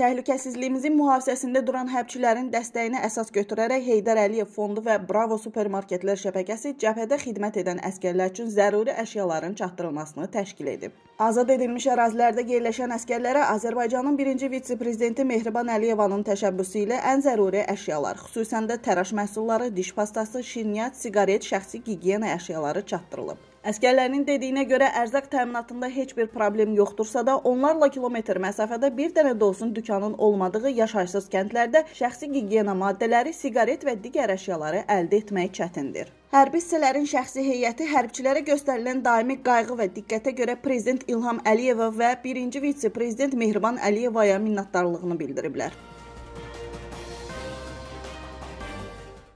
Təhlükəsizliyimizin mühafizəsində duran hərbçilərin dəstəyini əsas götürərək Heydər Əliyev fondu və Bravo supermarketlər şəbəkəsi cəbhədə xidmət edən əsgərlər üçün zəruri əşyaların çatdırılmasını təşkil edib. Azad edilmiş ərazilərdə yerləşən əsgərlərə Azərbaycanın birinci vitse-prezidenti Mehriban Əliyevanın təşəbbüsü ilə ən zəruri əşyalar, xüsusən də təraş məhsulları, diş pastası, şirniyyat, siqaret, şəxsi gigiyena əşyaları çatdırılıb. Əskərlərin dediyinə görə ərzaq təminatında heç bir problem yoxdursa da, onlarla kilometr məsafədə bir dənə də olsun dükanın olmadığı yaşaysız kəndlərdə şəxsi gigiyena maddələri, siqaret və digər əşyaları əldə etmək çətindir. Hərbi hissələrin şəxsi heyəti hərbçilərə göstərilən daimi qayğı və diqqətə görə prezident İlham Əliyeva və birinci vitse-prezident Mehriban Əliyevaya minnətdarlığını bildiriblər.